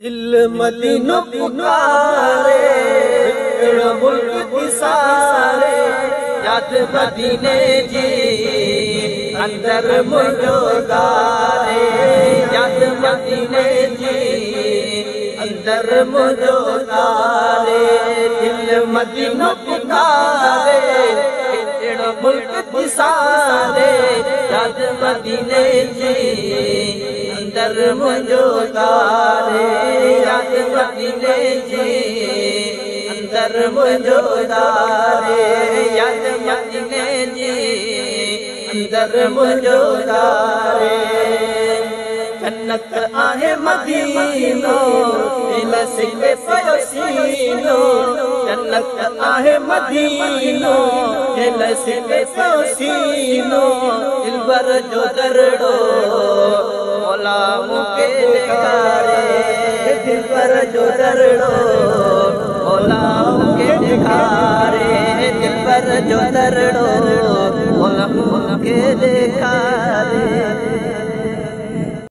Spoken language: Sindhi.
مدينو پڪاري اهڙو ملڪ ساري ياد مديني جي اندر منهنجو داري ياد مديني جي اندر منهنجو داري دل مدينو پڪاري اهڙو ملڪ ساري ياد مديني جي اندر منهنجو داري جي اندر جي اندر داري جنت آهي دل سلي سينو جنت آهي مدينو دل سلي پيو سينو دلبر جو ڏيکاري دلبر جو درڙو مولا مون کي ڏيکاري دلبر جو درڙو مون کي ڏيکاري